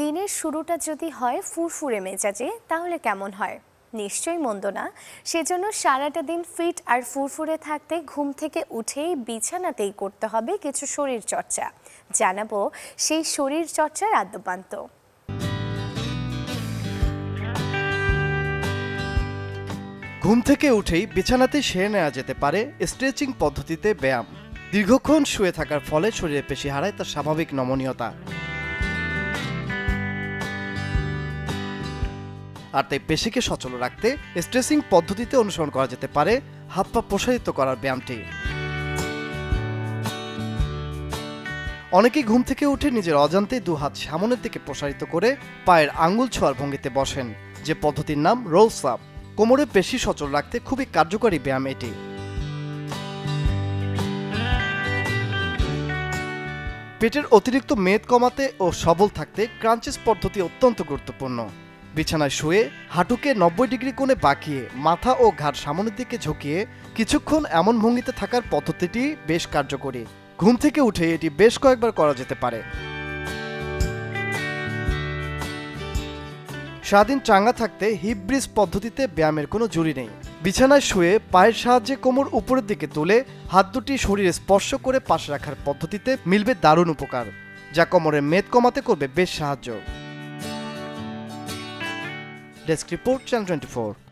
দিনের শুরুটা যদি হয় ফুরফুরে মেজাজে, তাহলে কেমন হয়? নিশ্চয়ই মন্দ না। সেজন্য সারাটা দিন ফিট আর ফুরফুরে থাকতে ঘুম থেকে উঠেই বিছানাতেই করতে হবে কিছু শরীর চর্চা জানাব সেই শরীর চর্চার আদ্যপান্ত। ঘুম থেকে উঠেই বিছানাতে সেরে নেওয়া যেতে পারে স্ট্রেচিং পদ্ধতিতে ব্যায়াম। দীর্ঘক্ষণ শুয়ে থাকার ফলে শরীরের পেশি হারায় তার স্বাভাবিক নমনীয়তা। আর তাই পেশিকে সচল রাখতে স্ট্রেচিং পদ্ধতিতে অনুসরণ করা যেতে পারে, হাত পা প্রসারিত করার ব্যায়ামটি। অনেকেই ঘুম থেকে উঠে নিজের অজান্তে দু হাত সামনের দিকে প্রসারিত করে পায়ের আঙ্গুল ছোঁয়ার ভঙ্গিতে বসেন। যে পদ্ধতির নাম রোলস আপ। কোমরে পেশি সচল রাখতে খুবই কার্যকরী ব্যায়াম এটি। পেটের অতিরিক্ত মেদ কমাতে ও সবল থাকতে ক্রাঞ্চিস পদ্ধতি অত্যন্ত গুরুত্বপূর্ণ। বিছানায় শুয়ে হাঁটুকে নব্বই ডিগ্রি কোণে বাঁকিয়ে মাথা ও ঘাড় সামনের দিকে ঝুঁকিয়ে কিছুক্ষণ এমন ভঙ্গিতে থাকার পদ্ধতিটি বেশ কার্যকরী। ঘুম থেকে উঠে এটি বেশ কয়েকবার করা যেতে পারে। সারাদিন চাঙ্গা থাকতে হিপ ব্রিজ পদ্ধতিতে ব্যায়ামের কোনো জুড়ি নেই। বিছানায় শুয়ে পায়ের সাহায্যে কোমর উপরের দিকে তুলে হাত দুটি শরীরে স্পর্শ করে পাশে রাখার পদ্ধতিতে মিলবে দারুণ উপকার, যা কোমরের মেদ কমাতে করবে বেশ সাহায্য। Desk Report Channel 24.